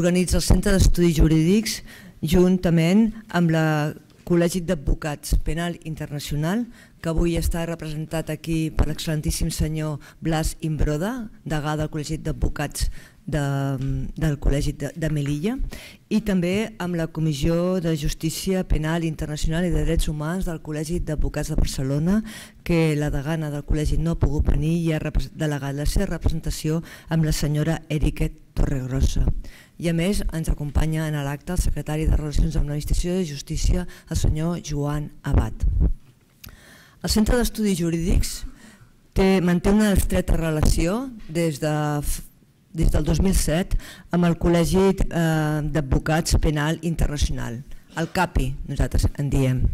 organitza el Centre d'Estudis Jurídics juntament amb la Col·legi d'Advocats Penal Internacional, que avui està representat aquí per l'excel·lentíssim senyor Blas Imbroda, degà del Col·legi d'Advocats de, del Col·legi de, de Melilla, i també amb la Comissió de Justícia Penal Internacional i de Drets Humans del Col·legi d'Advocats de Barcelona, que la degana del col·legi no ha pogut venir i ha delegat la seva representació amb la senyora Erika Torregrossa. I a més ens acompanya en l'acte el secretari de Relacions amb l'Administració de Justícia, el senyor Joan Abad. El Centre d'Estudis Jurídics té, manté una estreta relació des, de, des del 2007 amb el Col·legi eh, d'Advocats Penal Internacional, el CAPI, nosaltres en diem.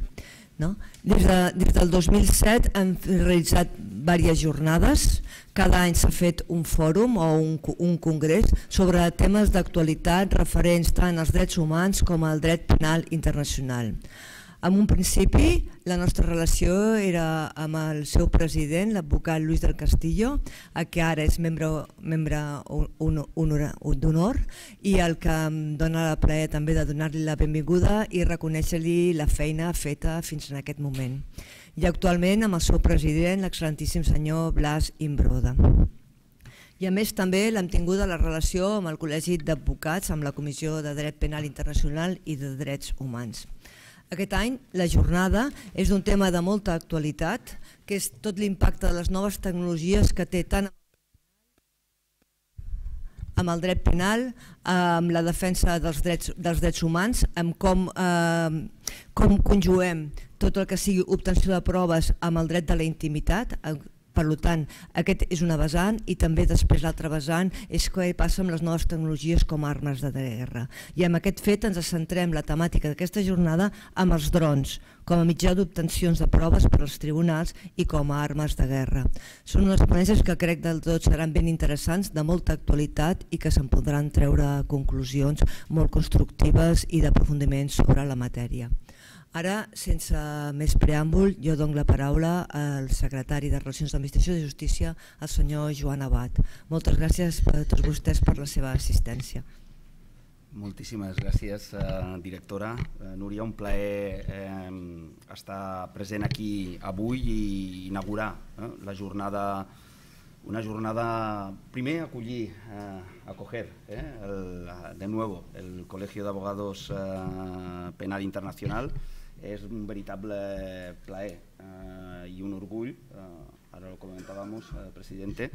No? Des, de, des del 2007 hem realitzat diverses jornades, cada any s'ha fet un fòrum o un, un congrés sobre temes d'actualitat referents tant als drets humans com al dret penal internacional. En un principi, la nostra relació era amb el seu president, l'advocat Luis del Castillo, que ara és membre, membre d'honor i el que em dona la plaer també de donar-li la benvinguda i reconèixer-li la feina feta fins en aquest moment. I actualment amb el seu president, l'excel·lentíssim senyor Blas Imbroda. I a més també l'hem tinguda la relació amb el Col·legi d'Advocats, amb la Comissió de Dret Penal Internacional i de Drets Humans. Aquest any la jornada és un tema de molta actualitat, que és tot l'impacte de les noves tecnologies que té tant amb el dret penal, amb la defensa dels drets, dels drets humans, amb com, eh, com conjuguem tot el que sigui obtenció de proves amb el dret de la intimitat, per tant, aquest és una vessant i també després l'altra vessant és què passa amb les noves tecnologies com armes de guerra. I amb aquest fet ens centrem la temàtica d'aquesta jornada amb els drons, com a mitjà d'obtencions de proves per als tribunals i com a armes de guerra. Són unes ponències que crec del tot seran ben interessants, de molta actualitat i que se'n podran treure conclusions molt constructives i d'aprofundiment sobre la matèria. Ara, sense més preàmbul, jo dono la paraula al secretari de Relacions d'Administració de Justícia, el senyor Joan Abad. Moltes gràcies a tots vostès per la seva assistència. Moltíssimes gràcies, eh, directora. Eh, Núria, un plaer eh, estar present aquí avui i inaugurar eh, la jornada una jornada, primer acollir, eh, acoger eh, el, de nuevo el Colegio de eh, Penal Internacional és un veritable plaer eh, i un orgull, eh, ara lo comentábamos, eh, presidente,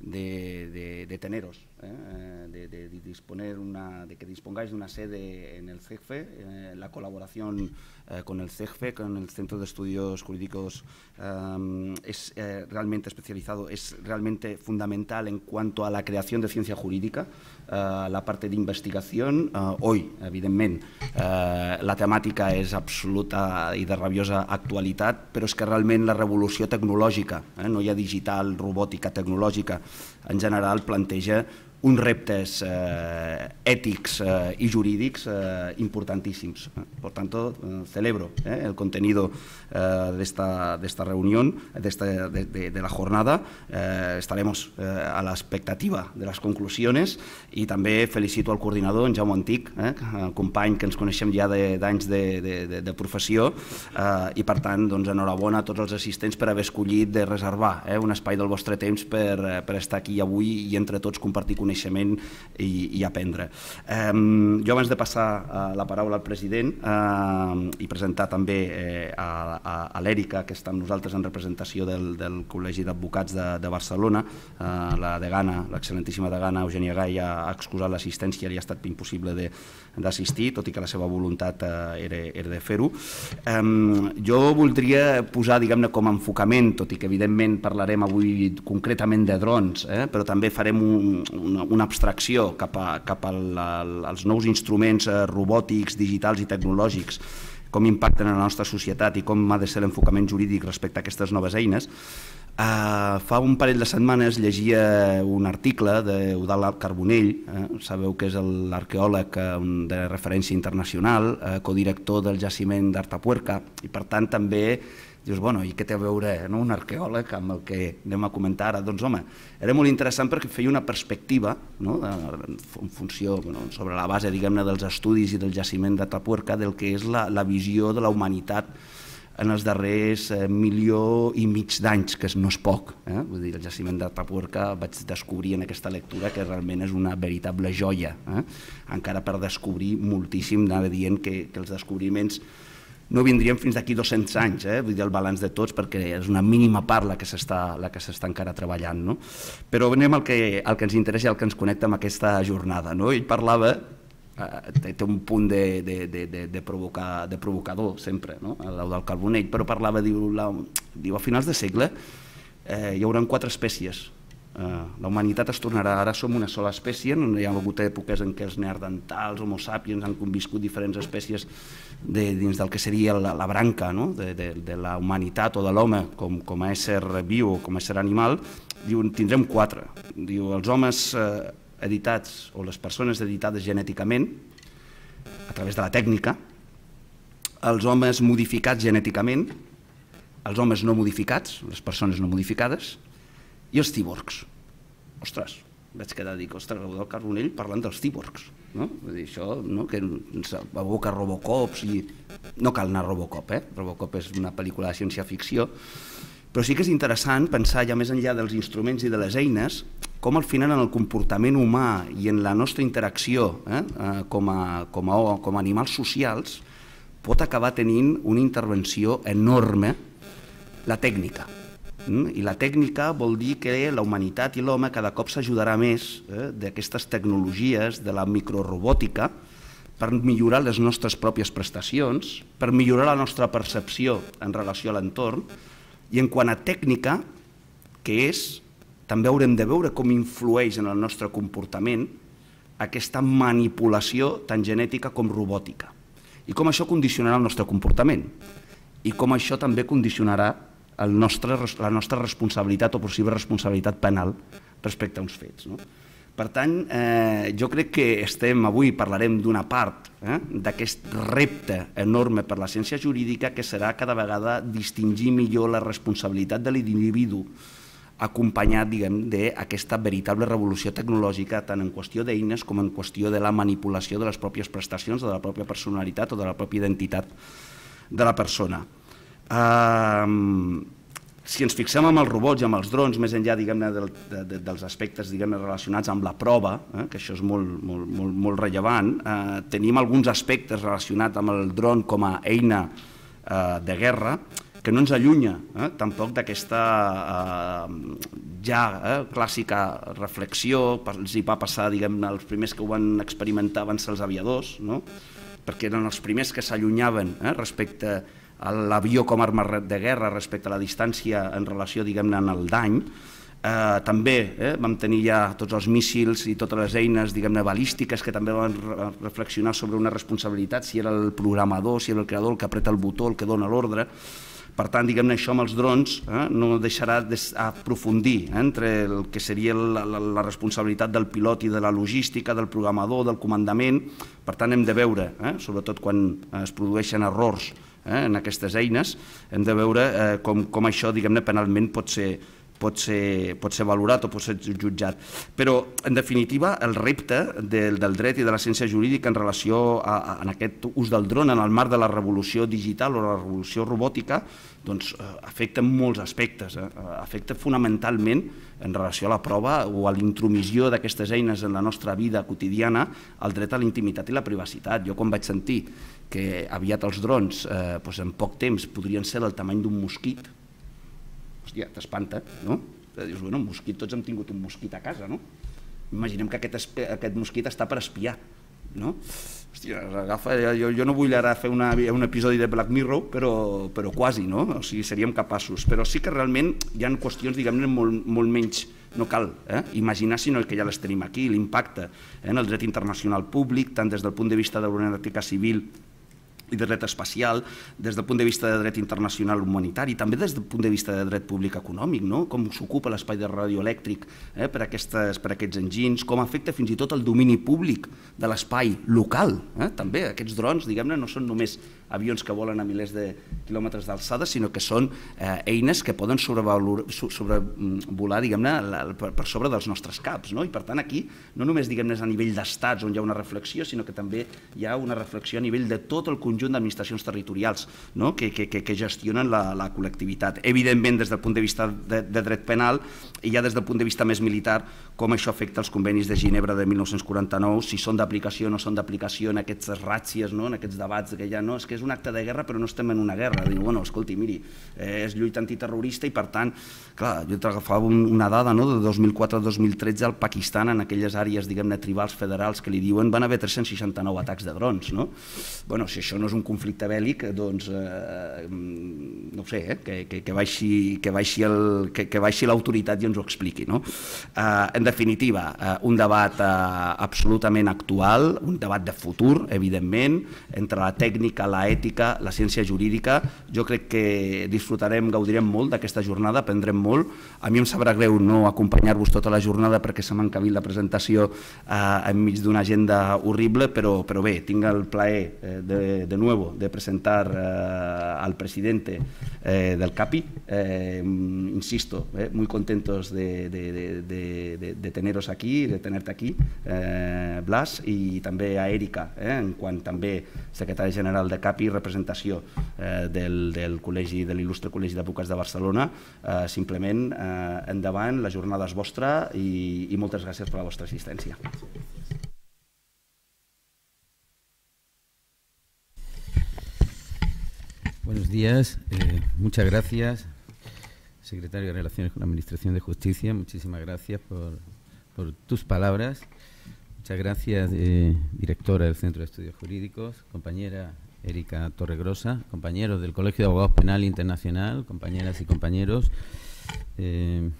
de, de, de teneros, eh, de, de, disponer una, de que dispongáis de una sede en el CEGFE, eh, la colaboración eh, con el CEGFE, con el Centro de Estudios Jurídicos, eh, es eh, realmente especializado, es realmente fundamental en cuanto a la creación de ciencia jurídica, eh, la parte de investigación. Hoy, evidentment, eh, la temàtica és absoluta i de rabiosa actualitat, però és que realment la revolució tecnològica, eh, no hi ha digital, robòtica, tecnològica, en general planteja uns reptes eh, ètics eh, y jurídics eh, importantísimos. Por tanto, eh, celebro eh, el contenido eh, de, esta, de esta de, de, de, la jornada. Eh, estaremos eh, a la expectativa de les conclusions i també felicito al coordinador, en Jaume Antic, eh, company que ens coneixem ja d'anys de, de, de, de professió eh, i per tant, doncs, enhorabona a tots els assistents per haver escollit de reservar eh, un espai del vostre temps per, eh, per estar aquí avui i entre tots compartir coneixements coneixement i, i aprendre. Eh, jo abans de passar eh, la paraula al president eh, i presentar també eh, a, a, a l'Èrica, que està amb nosaltres en representació del, del Col·legi d'Advocats de, de Barcelona, eh, la degana, l'excel·lentíssima degana Eugènia Gai ha excusat l'assistència, li ha estat impossible d'assistir, tot i que la seva voluntat eh, era, era de fer-ho. Eh, jo voldria posar, diguem-ne, com a enfocament, tot i que evidentment parlarem avui concretament de drons, eh, però també farem un, una, una abstracció cap, a, cap al, al, als nous instruments eh, robòtics, digitals i tecnològics, com impacten en la nostra societat i com ha de ser l'enfocament jurídic respecte a aquestes noves eines, Uh, fa un parell de setmanes llegia un article d'Eudal Carbonell, eh, sabeu que és l'arqueòleg uh, de referència internacional, uh, codirector del jaciment d'Artapuerca, i per tant també dius, bueno, i què té a veure no, un arqueòleg amb el que anem a comentar ara? Doncs home, era molt interessant perquè feia una perspectiva no, en funció, bueno, sobre la base diguem-ne dels estudis i del jaciment de Tapuerca del que és la, la visió de la humanitat en els darrers eh, milió i mig d'anys, que no és poc. Eh? Vull dir, el jaciment de Tapuerca vaig descobrir en aquesta lectura que realment és una veritable joia. Eh? Encara per descobrir moltíssim, anava dient que, que els descobriments no vindríem fins d'aquí 200 anys, eh? vull dir el balanç de tots, perquè és una mínima part la que s'està encara treballant. No? Però anem al que, al que ens interessa i al que ens connecta amb aquesta jornada. No? Ell parlava eh, té un punt de, de, de, de, de, provocar, de provocador sempre, no? el del Carbonell, però parlava, diu, la, diu a finals de segle eh, hi haurà quatre espècies la humanitat es tornarà, ara som una sola espècie, no hi ha hagut èpoques en què els neandertals, homo sapiens, han conviscut diferents espècies de, dins del que seria la, la branca no? de, de, de la humanitat o de l'home com, com a ésser viu o com a ésser animal, diu, tindrem quatre. Diu, els homes eh, editats o les persones editades genèticament a través de la tècnica, els homes modificats genèticament, els homes no modificats, les persones no modificades, i els tíborgs. Ostres, vaig quedar a dir, ostres, el Carbonell parlant dels tíborgs, no? Vull dir, això, no? que ens aboca Robocops i... No cal anar a Robocop, eh? Robocop és una pel·lícula de ciència-ficció, però sí que és interessant pensar ja més enllà dels instruments i de les eines, com al final en el comportament humà i en la nostra interacció eh, eh com, a, com, a, com a animals socials pot acabar tenint una intervenció enorme la tècnica. Mm? I la tècnica vol dir que la humanitat i l'home cada cop s'ajudarà més eh, d'aquestes tecnologies, de la microrobòtica, per millorar les nostres pròpies prestacions, per millorar la nostra percepció en relació a l'entorn, i en quant a tècnica, que és, també haurem de veure com influeix en el nostre comportament aquesta manipulació tant genètica com robòtica, i com això condicionarà el nostre comportament, i com això també condicionarà el nostre, la nostra responsabilitat o possible responsabilitat penal respecte a uns fets. No? Per tant, eh, jo crec que estem, avui parlarem d'una part eh, d'aquest repte enorme per la ciència jurídica que serà cada vegada distingir millor la responsabilitat de l'individu acompanyat diguem d'aquesta veritable revolució tecnològica tant en qüestió d'eines com en qüestió de la manipulació de les pròpies prestacions, de la pròpia personalitat o de la pròpia identitat de la persona. Uh, si ens fixem amb els robots i amb els drons, més enllà de, de, de, dels aspectes relacionats amb la prova, eh, que això és molt, molt, molt, molt rellevant, eh, tenim alguns aspectes relacionats amb el dron com a eina eh, de guerra que no ens allunya eh, tampoc d'aquesta eh, ja eh, clàssica reflexió, els hi va passar, diguem els primers que ho van experimentar van ser els aviadors, no? perquè eren els primers que s'allunyaven eh, respecte a l'avió com a arma de guerra respecte a la distància en relació, diguem-ne, en el dany, Eh, també eh, vam tenir ja tots els míssils i totes les eines diguem-ne balístiques que també van reflexionar sobre una responsabilitat, si era el programador, si era el creador el que apreta el botó, el que dona l'ordre. Per tant, diguem-ne, això amb els drons eh, no deixarà d'aprofundir eh, entre el que seria la, la, la responsabilitat del pilot i de la logística, del programador, del comandament. Per tant, hem de veure, eh, sobretot quan es produeixen errors eh, en aquestes eines, hem de veure eh, com, com això diguem-ne penalment pot ser, pot ser, pot ser valorat o pot ser jutjat. Però, en definitiva, el repte del, del dret i de la ciència jurídica en relació a, a en aquest ús del dron en el marc de la revolució digital o la revolució robòtica doncs, eh, afecta molts aspectes. Eh? Afecta fonamentalment en relació a la prova o a l'intromissió d'aquestes eines en la nostra vida quotidiana el dret a la intimitat i la privacitat. Jo quan vaig sentir que aviat els drons eh, doncs en poc temps podrien ser del tamany d'un mosquit, hòstia, t'espanta, no? Dius, bueno, un mosquit, tots hem tingut un mosquit a casa, no? Imaginem que aquest, aquest mosquit està per espiar, no? Hòstia, agafa, jo, jo no vull ara fer una, un episodi de Black Mirror, però, però quasi, no? O sigui, seríem capaços. Però sí que realment hi ha qüestions, diguem-ne, molt, molt menys, no cal eh, imaginar, sinó que ja les tenim aquí, l'impacte eh, en el dret internacional públic, tant des del punt de vista de l'organètica civil i de dret espacial, des del punt de vista de dret internacional humanitari, també des del punt de vista de dret públic econòmic, no? com s'ocupa l'espai de radioelèctric eh, per, aquestes, per aquests enginys, com afecta fins i tot el domini públic de l'espai local. Eh? També aquests drons, diguem-ne, no són només avions que volen a milers de quilòmetres d'alçada, sinó que són eh, eines que poden sobrevolar, diguem-ne, per, per sobre dels nostres caps. No? I per tant aquí, no només diguem-ne a nivell d'estats on hi ha una reflexió, sinó que també hi ha una reflexió a nivell de tot el conjunt d'administracions territorials no? que, que, que gestionen la, la col·lectivitat. Evidentment, des del punt de vista de, de dret penal i ja des del punt de vista més militar, com això afecta els convenis de Ginebra de 1949, si són d'aplicació o no són d'aplicació en aquestes ràtzies, no? en aquests debats que ja no, és que és un acte de guerra però no estem en una guerra. Diu, bueno, escolti, miri, eh, és lluita antiterrorista i per tant, clar, jo t'agafava una dada no? de 2004 a 2013 al Pakistan, en aquelles àrees, diguem-ne, tribals federals que li diuen van haver 369 atacs de drons. No? Bueno, si això no és un conflicte bèl·lic, doncs, eh, no ho sé, eh? que, que, que baixi, que baixi, el, que, que baixi l'autoritat i ens ho expliqui. No? Eh, en definitiva, eh, un debat eh, absolutament actual, un debat de futur, evidentment, entre la tècnica, la ètica, la ciència jurídica. Jo crec que disfrutarem, gaudirem molt d'aquesta jornada, aprendrem molt. A mi em sabrà greu no acompanyar-vos tota la jornada perquè se m'ha encabit la presentació eh, enmig d'una agenda horrible, però, però bé, tinc el plaer eh, de, de nuevo de presentar eh, al presidente eh, del CAPI. Eh, insisto, eh, muy contentos de, de, de, de, de teneros aquí, de tenerte aquí, eh, Blas, i també a Èrica, eh, en quant també secretari general de CAPI, representació eh, del, del col·legi de l'il·lustre Col·legi d'Advocats de Barcelona. Eh, simplement, eh, endavant, la jornada és vostra i, i moltes gràcies per la vostra assistència. Buenos días, eh, muchas gracias, secretario de Relaciones con la Administración de Justicia, muchísimas gracias por, por tus palabras. Muchas gracias, eh, directora del Centro de Estudios Jurídicos, compañera Erika Torregrosa, compañeros del Colegio de Abogados Penal Internacional, compañeras y compañeros. Eh,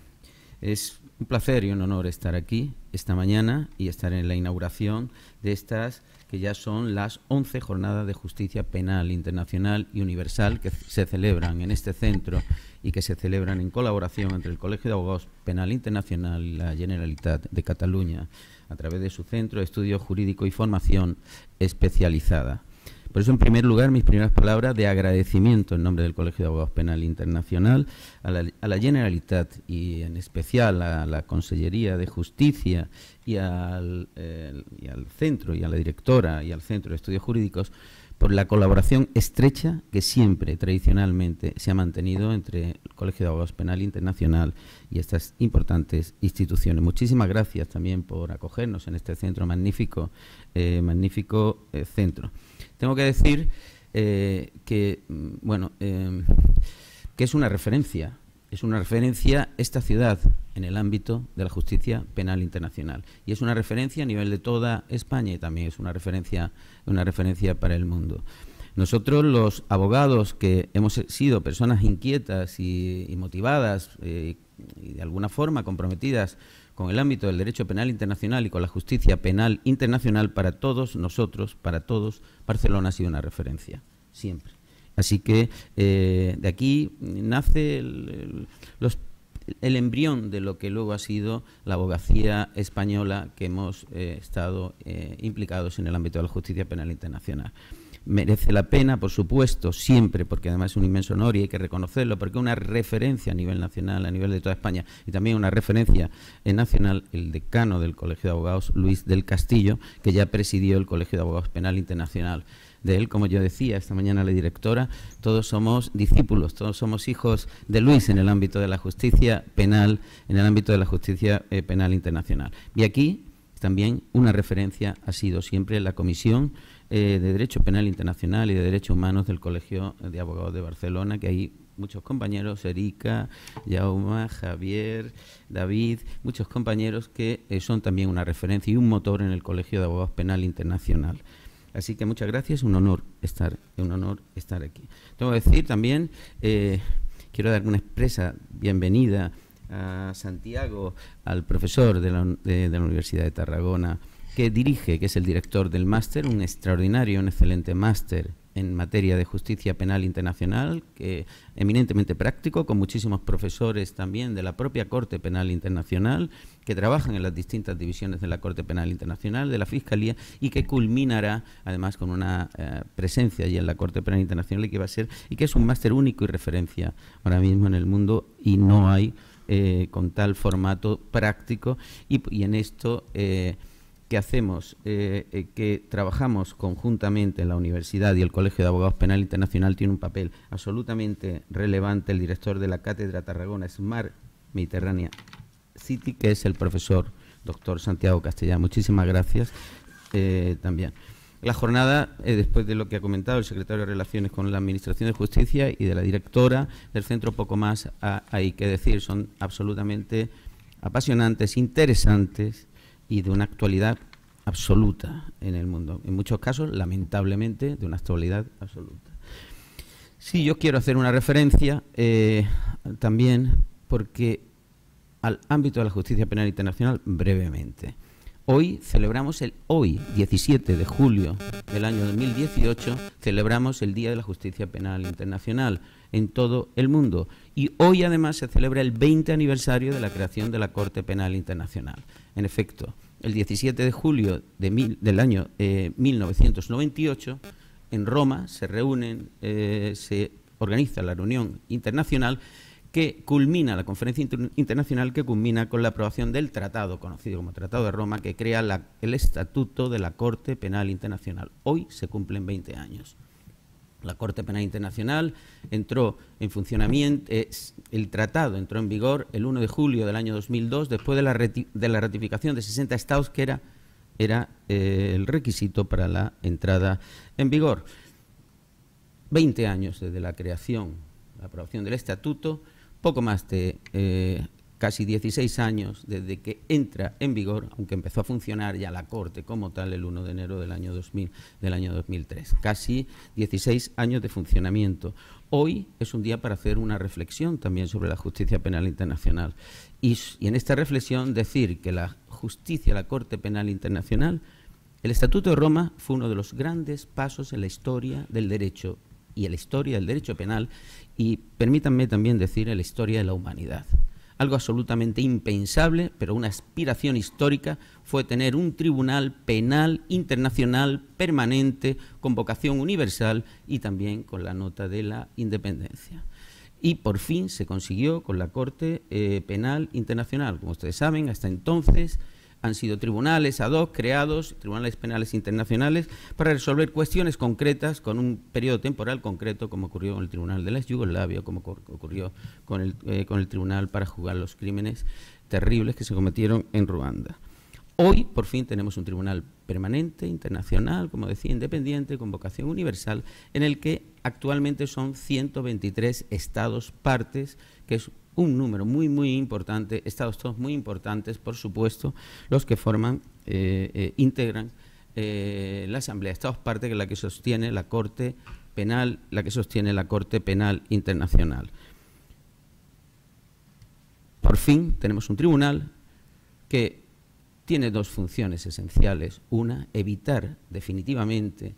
es un placer y un honor estar aquí esta mañana y estar en la inauguración de estas que ya son las 11 jornadas de justicia penal internacional y universal que se celebran en este centro y que se celebran en colaboración entre el Colegio de Abogados Penal Internacional y la Generalitat de Cataluña a través de su Centro de Estudio Jurídico y Formación Especializada. Por eso, en primer lugar, mis primeras palabras de agradecimiento en nombre del Colegio de Abogados Penal Internacional a la, Generalitat y en especial a la Consellería de Justicia y al, y al centro y a la directora y al Centro de Estudios Jurídicos por la colaboración estrecha que siempre tradicionalmente se ha mantenido entre el Colegio de Abogados Penal Internacional y estas importantes instituciones. Muchísimas gracias también por acogernos en este centro magnífico, eh, magnífico eh, centro. Tengo que decir eh, que, mm, bueno, eh, que es una referencia, es una referencia esta ciudad en el ámbito de la justicia penal internacional y es una referencia a nivel de toda España y también es una referencia, una referencia para el mundo. Nosotros, los abogados que hemos sido personas inquietas y, y motivadas eh, y de alguna forma comprometidas con el ámbito del derecho penal internacional y con la justicia penal internacional, para todos nosotros, para todos, Barcelona ha sido una referencia, siempre. Así que eh, de aquí nace el, embrión de lo que luego ha sido la abogacía española que hemos eh, estado eh, implicados en el ámbito de la justicia penal internacional merece la pena, por supuesto, siempre, porque además es un inmenso honor y hay que reconocerlo, porque una referencia a nivel nacional, a nivel de toda España, y también una referencia nacional, el decano del Colegio de Abogados, Luis del Castillo, que ya presidió el Colegio de Abogados Penal Internacional. De él, como yo decía esta mañana la directora, todos somos discípulos, todos somos hijos de Luis en el ámbito de la justicia penal, en el ámbito de la justicia eh, penal internacional. Y aquí también una referencia ha sido siempre la Comisión eh, de Derecho Penal Internacional y de Derechos Humanos del Colegio de Abogados de Barcelona, que hay muchos compañeros, Erika, Jauma, Javier, David, muchos compañeros que eh, son también una referencia y un motor en el Colegio de Abogados Penal Internacional. Así que muchas gracias, un honor estar, un honor estar aquí. Tengo que decir también, eh, quiero dar una expresa bienvenida a Santiago, al profesor de la, de, de la Universidad de Tarragona, que dirige, que es el director del máster, un extraordinario, un excelente máster en materia de justicia penal internacional, que eminentemente práctico, con muchísimos profesores también de la propia Corte Penal Internacional, que trabajan en las distintas divisiones de la Corte Penal Internacional, de la Fiscalía, y que culminará además con una eh, presencia allí en la Corte Penal Internacional y que va a ser, y que es un máster único y referencia ahora mismo en el mundo, y no hay eh, con tal formato práctico, y, en esto eh, que hacemos, eh, eh, que trabajamos conjuntamente en la universidad y el Colegio de Abogados Penal Internacional tiene un papel absolutamente relevante el director de la Cátedra Tarragona Smart Mediterránea City, que es el profesor doctor Santiago Castellán. Muchísimas gracias eh, también. La jornada, después de lo que ha comentado el secretario de Relaciones con la Administración de Justicia y de la directora del centro, poco más hay que decir. Son absolutamente apasionantes, interesantes y de una actualidad absoluta en el mundo. En muchos casos, lamentablemente, de una actualidad absoluta. Sí, yo quiero hacer una referencia eh, también porque al ámbito de la justicia penal internacional brevemente. Hoy celebramos el hoy 17 de julio del año 2018 celebramos el Día de la Justicia Penal Internacional en todo el mundo y hoy además se celebra el 20 aniversario de la creación de la Corte Penal Internacional. En efecto, el 17 de julio del año 1998, eh, en Roma se reúnen, eh, se organiza la reunión internacional que culmina, la conferencia internacional que culmina con la aprobación del tratado, conocido como Tratado de Roma, que crea el Estatuto de la Corte Penal Internacional. Hoy se cumplen 20 años. La Corte Penal Internacional entró en funcionamiento, el tratado entró en vigor el 1 de julio del año 2002, después de la, de la ratificación de 60 estados, que era, era eh, el requisito para la entrada en vigor. 20 años desde la creación, la aprobación del estatuto, poco más de eh, casi 16 años desde que entra en vigor, aunque empezó a funcionar ya la Corte como tal el 1 de enero del año, 2000, del año 2003. Casi 16 años de funcionamiento. Hoy es un día para hacer una reflexión también sobre la justicia penal internacional. Y, y en esta reflexión decir que la justicia, la Corte Penal Internacional, el Estatuto de Roma fue uno de los grandes pasos en la historia del derecho y en la historia del derecho penal y permítanme también decir en la historia de la humanidad algo absolutamente impensable, pero una aspiración histórica, fue tener un tribunal penal internacional permanente con vocación universal y también con la nota de la independencia. Y por fin se consiguió con la Corte eh, Penal Internacional. Como ustedes saben, hasta entonces han sido tribunales ad hoc creados, tribunales penales internacionales, para resolver cuestiones concretas con un periodo temporal concreto, como ocurrió con el Tribunal de la Yugoslavia, como ocurrió con el, eh, con el Tribunal para juzgar los crímenes terribles que se cometieron en Ruanda. Hoy, por fin, tenemos un tribunal permanente, internacional, como decía, independiente, con vocación universal, en el que actualmente son 123 estados partes, que es un número muy, muy importante, estados todos muy importantes, por supuesto, los que forman, eh, eh, integran eh, la Asamblea Estados parte, que la que sostiene la Corte Penal, la que sostiene la Corte Penal Internacional. Por fin tenemos un tribunal que tiene dos funciones esenciales. Una, evitar definitivamente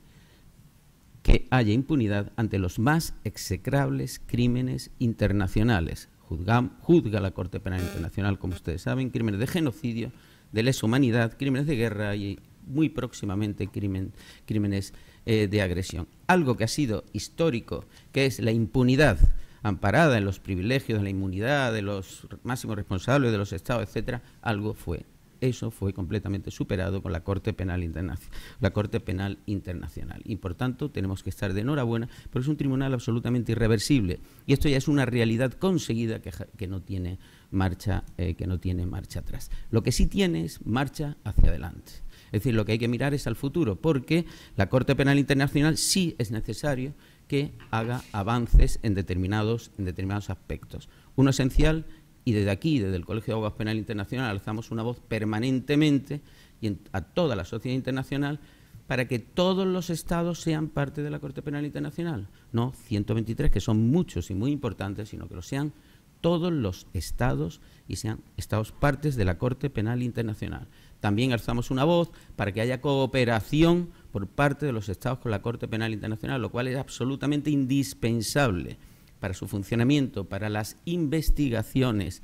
que haya impunidad ante los más execrables crímenes internacionales, juzga, la Corte Penal Internacional, como ustedes saben, crímenes de genocidio, de lesa humanidad, crímenes de guerra y muy próximamente crímenes eh, de agresión. Algo que ha sido histórico, que es la impunidad amparada en los privilegios de la inmunidad de los máximos responsables de los estados, etcétera, algo fue eso fue completamente superado con la Corte Penal Internacional. Y por tanto tenemos que estar de enhorabuena, pero es un tribunal absolutamente irreversible y esto ya es una realidad conseguida que, no tiene marcha, eh, que no tiene marcha atrás. Lo que sí tiene es marcha hacia adelante. Es decir, lo que hay que mirar es al futuro, porque la Corte Penal Internacional sí es necesario que haga avances en determinados, en determinados aspectos. Uno esencial y desde aquí, desde el Colegio de Abogados Penal Internacional, alzamos una voz permanentemente y a toda la sociedad internacional para que todos los estados sean parte de la Corte Penal Internacional. No 123, que son muchos y muy importantes, sino que lo sean todos los estados y sean estados partes de la Corte Penal Internacional. También alzamos una voz para que haya cooperación por parte de los Estados con la Corte Penal Internacional, lo cual es absolutamente indispensable para su funcionamiento, para las investigaciones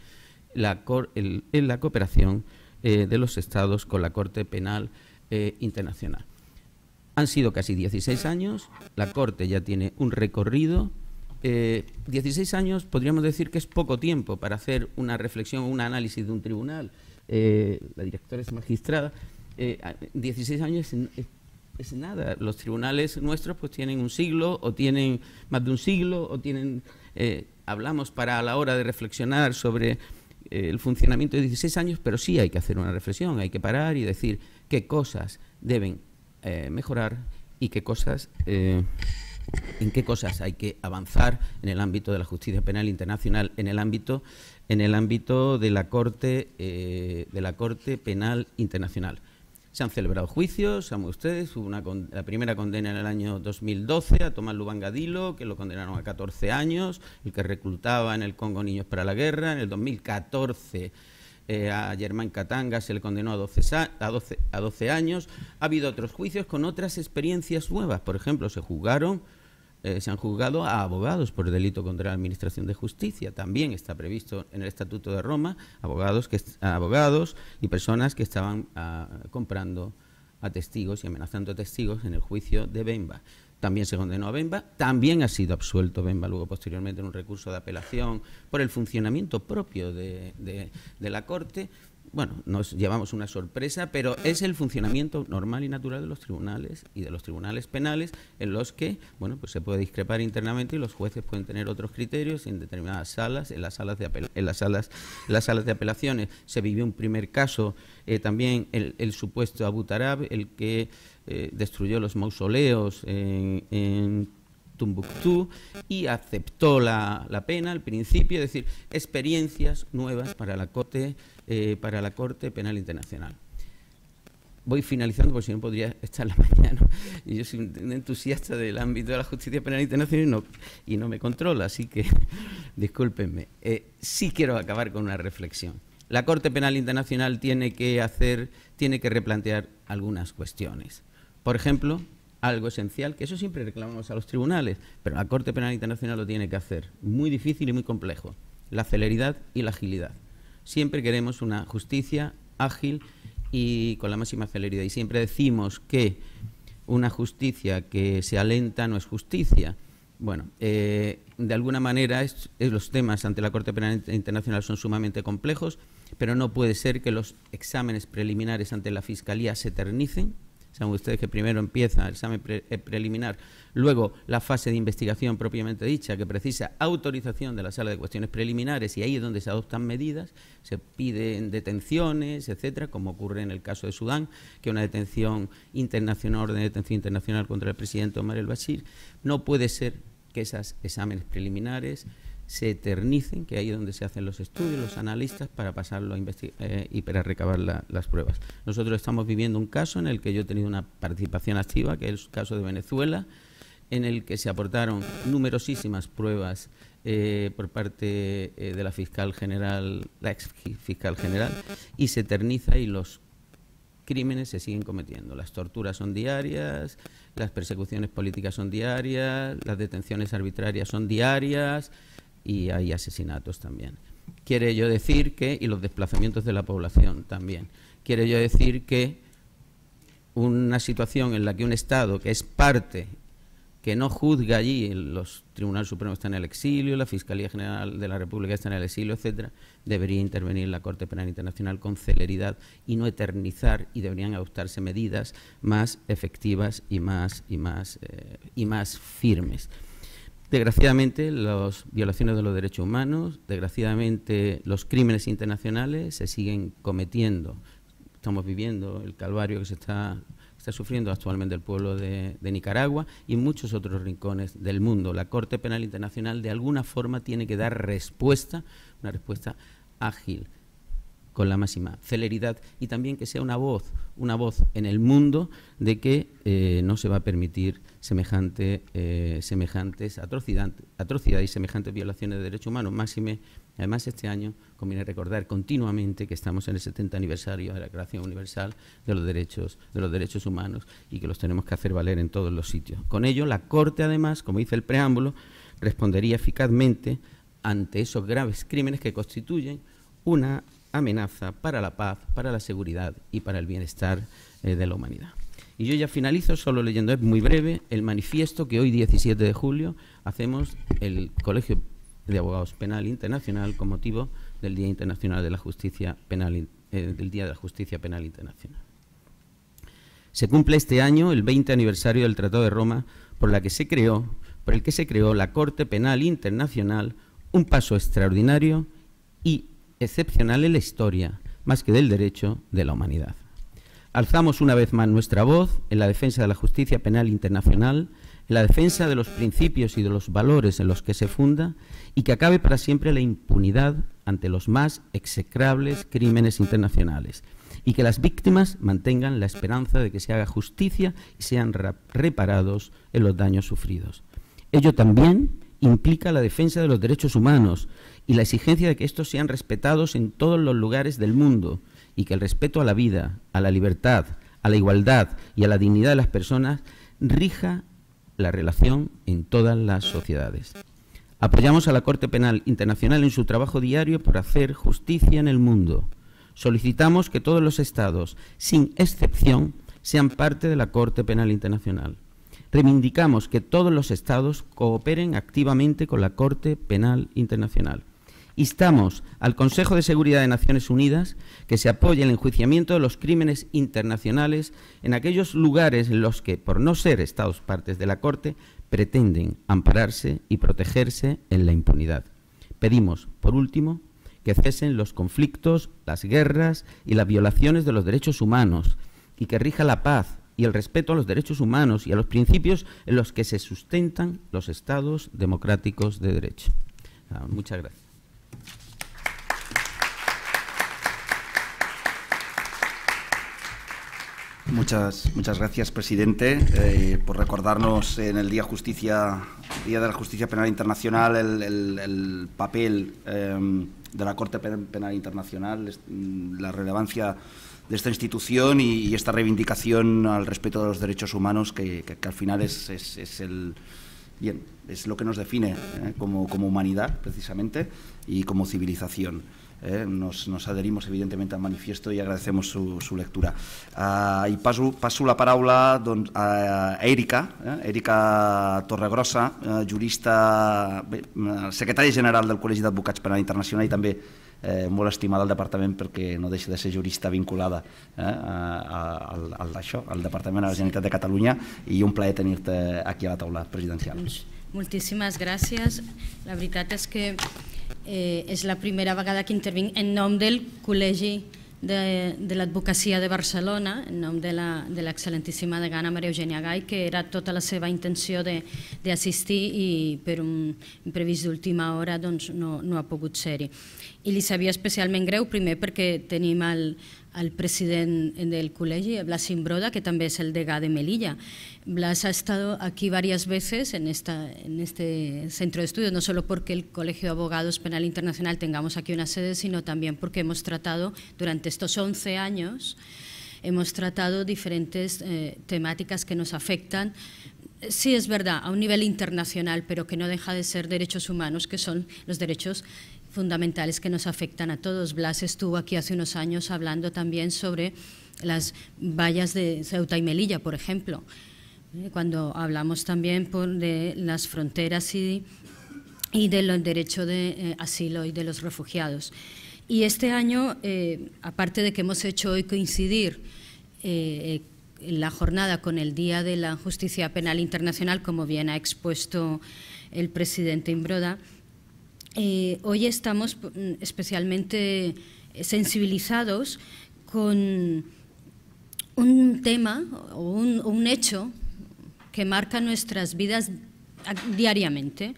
en la cooperación eh, de los Estados con la Corte Penal eh, Internacional. Han sido casi 16 años, la Corte ya tiene un recorrido. 16 eh, años podríamos decir que es poco tiempo para hacer una reflexión un análisis de un tribunal. la directora es magistrada. 16 años es, nada. Los tribunales nuestros pues tienen un siglo o tienen más de un siglo o tienen... hablamos para a la hora de reflexionar sobre el funcionamiento de 16 años, pero sí hay que hacer una reflexión, hay que parar y decir qué cosas deben eh, mejorar y qué cosas, eh, en qué cosas hay que avanzar en el ámbito de la justicia penal internacional, en el ámbito, en el ámbito de la Corte, eh, de la Corte Penal Internacional. Se han celebrado juicios, saben ustedes, hubo una, la primera condena en el año 2012 a Tomás Lubangadilo, que lo condenaron a 14 años, el que reclutaba en el Congo niños para la guerra. En el 2014 eh, a Germán Katanga se le condenó a 12, a, 12, a 12 años. Ha habido otros juicios con otras experiencias nuevas. Por ejemplo, se juzgaron eh, se han juzgado a abogados por delito contra la Administración de Justicia. También está previsto en el Estatuto de Roma abogados, que, abogados y personas que estaban ah, comprando a testigos y amenazando a testigos en el juicio de Bemba. También se condenó a Bemba, también ha sido absuelto Bemba luego posteriormente en un recurso de apelación por el funcionamiento propio de la Corte bueno, nos llevamos una sorpresa, pero es el funcionamiento normal y natural de los tribunales y de los tribunales penales en los que, bueno, pues se puede discrepar internamente y los jueces pueden tener otros criterios en determinadas salas, en las salas de en las salas, las salas de apelaciones. Se vivió un primer caso eh, también el, supuesto Abu Tarab, el que eh, destruyó los mausoleos en, en Tumbuctú y aceptó la, la, pena al principio, es decir, experiencias nuevas para la Corte eh, para la Corte Penal Internacional. Voy finalizando porque si no podría estar la mañana. Y yo soy un entusiasta del ámbito de la justicia penal internacional y no, y no me controla, así que discúlpenme. Eh, sí quiero acabar con una reflexión. La Corte Penal Internacional tiene que hacer, tiene que replantear algunas cuestiones. Por ejemplo, algo esencial, que eso siempre reclamamos a los tribunales, pero la Corte Penal Internacional lo tiene que hacer, muy difícil y muy complejo, la celeridad y la agilidad. Siempre queremos una justicia ágil y con la máxima celeridad. Y siempre decimos que una justicia que se alenta no es justicia. Bueno, eh, de alguna manera los temas ante la Corte Penal Internacional son sumamente complejos, pero no puede ser que los exámenes preliminares ante la Fiscalía se eternicen Saben ustedes que primero empieza el examen eh, preliminar, luego la fase de investigación propiamente dicha, que precisa autorización de la sala de cuestiones preliminares y ahí es donde se adoptan medidas, se piden detenciones, etcétera, como ocurre en el caso de Sudán, que una detención internacional, orden de detención internacional contra el presidente Omar el-Bashir. No puede ser que esos exámenes preliminares se eternicen, que ahí es donde se hacen los estudios, los analistas, para pasarlo a eh, y para recabar las pruebas. Nosotros estamos viviendo un caso en el que yo he tenido una participación activa, que es el caso de Venezuela, en el que se aportaron numerosísimas pruebas eh, por parte eh, de la fiscal general, la ex fiscal general, y se eterniza y los crímenes se siguen cometiendo. Las torturas son diarias, las persecuciones políticas son diarias, las detenciones arbitrarias son diarias, y hay asesinatos también. Quiere yo decir que, y los desplazamientos de la población también, quiere yo decir que una situación en la que un Estado que es parte, que no juzga allí, los tribunales supremos están en el exilio, la Fiscalía General de la República está en el exilio, etcétera, debería intervenir la Corte Penal Internacional con celeridad y no eternizar y deberían adoptarse medidas más efectivas y más y más eh, y más firmes. Desgraciadamente, las violaciones de los derechos humanos, desgraciadamente, los crímenes internacionales se siguen cometiendo. Estamos viviendo el calvario que se está, sufriendo actualmente el pueblo de, Nicaragua y muchos otros rincones del mundo. La Corte Penal Internacional, de alguna forma, tiene que dar respuesta, una respuesta ágil, con la máxima celeridad y también que sea una voz, una voz en el mundo de que eh, no se va a permitir semejante, eh, semejantes atrocidades y semejantes violaciones de derechos humanos, máxime Además, este año conviene recordar continuamente que estamos en el 70 aniversario de la Declaración Universal de los Derechos, de los derechos Humanos y que los tenemos que hacer valer en todos los sitios. Con ello, la Corte, además, como dice el preámbulo, respondería eficazmente ante esos graves crímenes que constituyen una amenaza para la paz, para la seguridad y para el bienestar eh, de la humanidad. Y yo ya finalizo solo leyendo, es muy breve, el manifiesto que hoy, 17 de julio, hacemos el Colegio de Abogados Penal Internacional con motivo del Día Internacional de la Justicia Penal, eh, del Día de la Justicia Penal Internacional. Se cumple este año el 20 aniversario del Tratado de Roma por la que se creó, por el que se creó la Corte Penal Internacional, un paso extraordinario y excepcional en la historia, más que del derecho de la humanidad. Alzamos una vez más nuestra voz en la defensa de la justicia penal internacional, en la defensa de los principios y de los valores en los que se funda y que acabe para siempre la impunidad ante los más execrables crímenes internacionales y que las víctimas mantengan la esperanza de que se haga justicia y sean reparados en los daños sufridos. Ello también implica la defensa de los derechos humanos y la exigencia de que estos sean respetados en todos los lugares del mundo y que el respeto a la vida, a la libertad, a la igualdad y a la dignidad de las personas rija la relación en todas las sociedades. Apoyamos a la Corte Penal Internacional en su trabajo diario por hacer justicia en el mundo. Solicitamos que todos los Estados, sin excepción, sean parte de la Corte Penal Internacional. Reivindicamos que todos los Estados cooperen activamente con la Corte Penal Internacional. Instamos al Consejo de Seguridad de Naciones Unidas que se apoye el enjuiciamiento de los crímenes internacionales en aquellos lugares en los que, por no ser Estados partes de la Corte, pretenden ampararse y protegerse en la impunidad. Pedimos, por último, que cesen los conflictos, las guerras y las violaciones de los derechos humanos y que rija la paz y el respeto a los derechos humanos y a los principios en los que se sustentan los estados democráticos de derecho. Ah, muchas gracias. Muchas, muchas gracias, presidente, eh, por recordarnos en el Día Justicia, Día de la Justicia Penal Internacional, el, papel em, de la Corte Penal Internacional, mm, la relevancia de esta institución y, esta reivindicación al respeto de los derechos humanos, que, al final es, el bien, es lo que nos define eh, como, como humanidad, precisamente, y como civilización. Eh, nos, nos, adherimos evidentemente al manifiesto i agradecemos su, su lectura. Uh, I passo, passo la paraula doncs, a Erika, eh, Erika Torregrossa, eh, jurista, bé, secretària general del Col·legi d'Advocats Penal Internacional i també eh, molt estimada al departament perquè no deixa de ser jurista vinculada eh, al, al, això, al Departament de la Generalitat de Catalunya i un plaer tenir-te aquí a la taula presidencial. Doncs, moltíssimes gràcies. La veritat és que eh, és la primera vegada que intervinc en nom del Col·legi de, de l'Advocacia de Barcelona, en nom de l'excel·lentíssima de degana Maria Eugènia Gai, que era tota la seva intenció d'assistir i per un imprevist d'última hora doncs, no, no ha pogut ser-hi. I li sabia especialment greu, primer perquè tenim el, al president del col·legi, Blas Simbroda, que també és el degà de Melilla. Blas ha estado aquí varias veces en, esta, en este centro de estudios, no solo porque el Colegio de Abogados Penal Internacional tengamos aquí una sede, sino también porque hemos tratado durante estos 11 años, hemos tratado diferentes eh, temáticas que nos afectan sí es verdad, a un nivel internacional, pero que no deja de ser derechos humanos, que son los derechos fundamentales que nos afectan a todos. Blas estuvo aquí hace unos años hablando también sobre las vallas de Ceuta y Melilla, por ejemplo, eh, cuando hablamos también de las fronteras y, y del derecho de eh, asilo y de los refugiados. Y este año, eh, aparte de que hemos hecho hoy coincidir la jornada con el Día de la Justicia Penal Internacional, como bien ha expuesto el presidente Imbroda, eh, hoy estamos mm, especialmente sensibilizados con un tema o un, hecho que marca nuestras vidas diariamente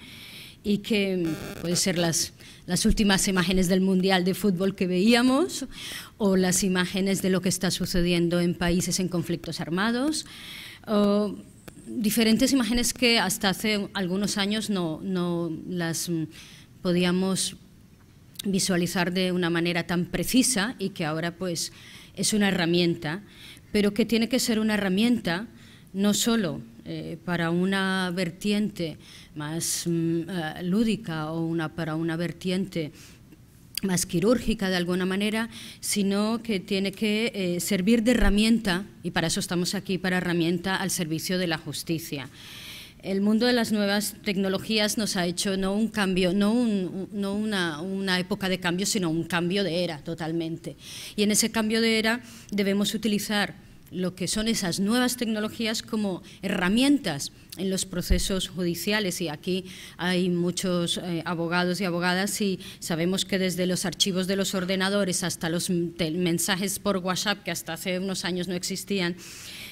y que puede ser las, las últimas imágenes del Mundial de Fútbol que veíamos o las imágenes de lo que está sucediendo en países en conflictos armados o diferentes imágenes que hasta hace algunos años no, no las podíamos visualizar de una manera tan precisa y que ahora pues es una herramienta, pero que tiene que ser una herramienta no solo eh, para una vertiente más mm, eh, lúdica o una, para una vertiente más quirúrgica de alguna manera, sino que tiene que eh, servir de herramienta, y para eso estamos aquí, para herramienta al servicio de la justicia. El mundo de las nuevas tecnologías nos ha hecho no un cambio, no, una época de cambio, sino un cambio de era totalmente. Y en ese cambio de era debemos utilizar lo que son esas nuevas tecnologías como herramientas en los procesos judiciales y aquí hay muchos eh, abogados y abogadas y sabemos que desde los archivos de los ordenadores hasta los mensajes por WhatsApp que hasta hace unos años no existían,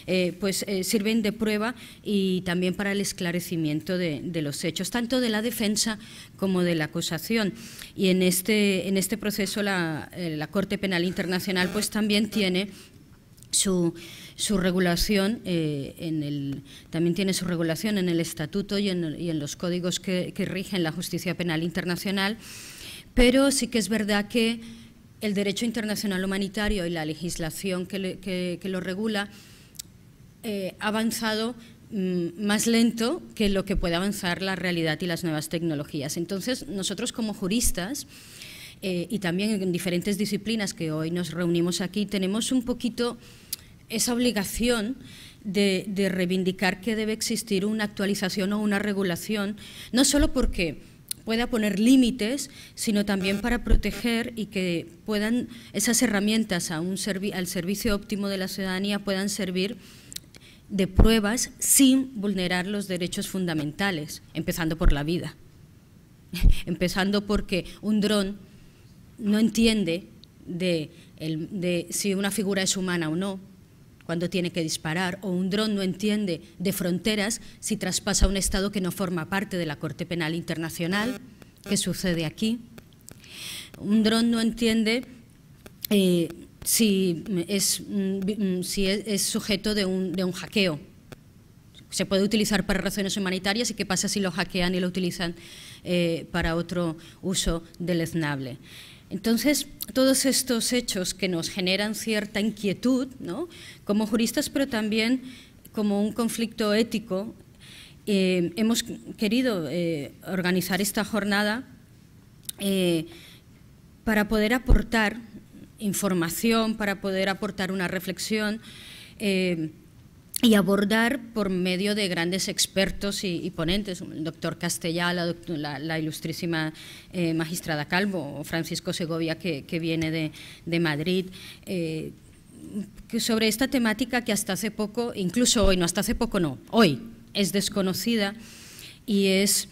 eh, pues eh, sirven de prueba y también para el esclarecimiento de, los hechos, tanto de la defensa como de la acusación. Y en este, en este proceso la, la Corte Penal Internacional pues también tiene su, su regulación eh, en el, también tiene su regulación en el estatuto y en, los códigos que, rigen la justicia penal internacional, pero sí que es verdad que el derecho internacional humanitario y la legislación que, lo regula eh, avanzado mm, más lento que lo que puede avanzar la realidad y las nuevas tecnologías. Entonces, nosotros como juristas eh, y también en diferentes disciplinas que hoy nos reunimos aquí, tenemos un poquito esa obligación de, reivindicar que debe existir una actualización o una regulación, no solo porque pueda poner límites, sino también para proteger y que puedan esas herramientas al servicio óptimo de la ciudadanía puedan servir de pruebas sin vulnerar los derechos fundamentales, empezando por la vida, empezando porque un dron no entiende de si una figura es humana o no, cuando tiene que disparar, o un dron no entiende de fronteras si traspasa un Estado que no forma parte de la Corte Penal Internacional, ¿qué sucede aquí? Un dron no entiende eh, si, es, mm, si es, sujeto de un, de un hackeo. Se puede utilizar para razones humanitarias y qué pasa si lo hackean y lo utilizan eh, para otro uso deleznable. Entonces, todos estos hechos que nos generan cierta inquietud, ¿no? como juristas, pero también como un conflicto ético, eh, hemos querido eh, organizar esta jornada para poder aportar información, para poder aportar una reflexión y abordar por medio de grandes expertos y, ponentes, el doctor Castellá, la, ilustrísima eh, magistrada Calvo, Francisco Segovia, que, viene de, Madrid, eh, sobre esta temática que hasta hace poco, incluso hoy, no hasta hace poco no, hoy es desconocida y es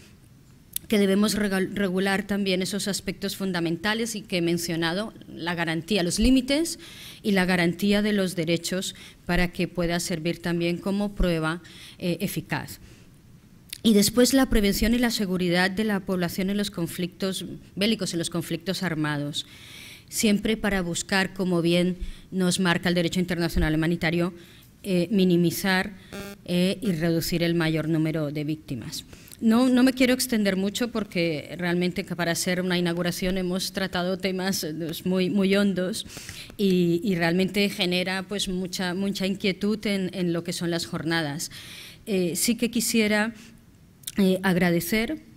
que debemos regular también esos aspectos fundamentales y que he mencionado, la garantía, los límites y la garantía de los derechos para que pueda servir también como prueba eh, eficaz. Y después la prevención y la seguridad de la población en los conflictos bélicos, en los conflictos armados, siempre para buscar, como bien nos marca el derecho internacional humanitario, eh, minimizar eh, y reducir el mayor número de víctimas. No, no me quiero extender mucho porque realmente para hacer una inauguración hemos tratado temas eh, muy, muy hondos y, realmente genera pues mucha, mucha inquietud en, lo que son las jornadas. Eh, sí que quisiera eh, agradecer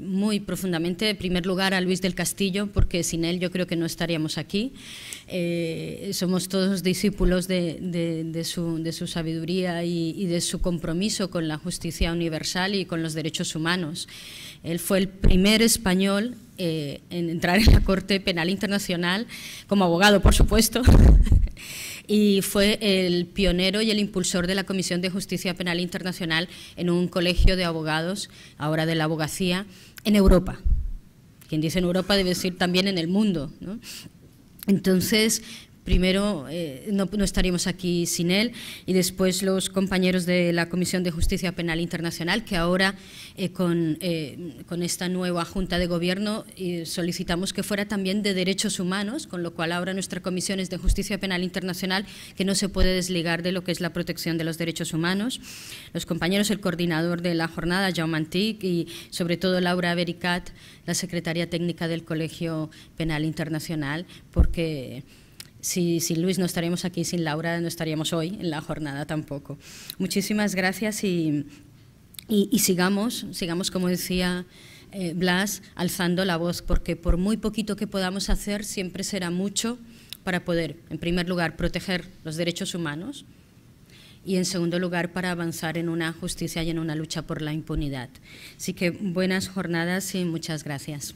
muy profundamente, en primer lugar, a Luis del Castillo, porque sin él yo creo que no estaríamos aquí. Eh, somos todos discípulos de, su, sabiduría y, de su compromiso con la justicia universal y con los derechos humanos. Él fue el primer español eh, en entrar en la Corte Penal Internacional, como abogado, por supuesto, y fue el pionero y el impulsor de la Comisión de Justicia Penal Internacional en un colegio de abogados, ahora de la abogacía, en Europa. Quien dice en Europa debe decir también en el mundo. Entonces, primero eh, no, estaríamos aquí sin él y después los compañeros de la Comisión de Justicia Penal Internacional que ahora eh, con, eh, con, esta nueva Junta de Gobierno solicitamos que fuera también de derechos humanos, con lo cual ahora nuestra Comisión es de Justicia Penal Internacional que no se puede desligar de lo que es la protección de los derechos humanos. Los compañeros, el coordinador de la jornada, Jaume Antic y sobre todo Laura Bericat, la secretaria técnica del Colegio Penal Internacional, porque si, sin Luis no estaríamos aquí, sin Laura no estaríamos hoy en la jornada tampoco. Muchísimas gracias y, y, sigamos, sigamos como decía eh, Blas, alzando la voz, porque por muy poquito que podamos hacer, siempre será mucho para poder, en primer lugar, proteger los derechos humanos y, en segundo lugar, para avanzar en una justicia y en una lucha por la impunidad. Así que buenas jornadas y muchas gracias.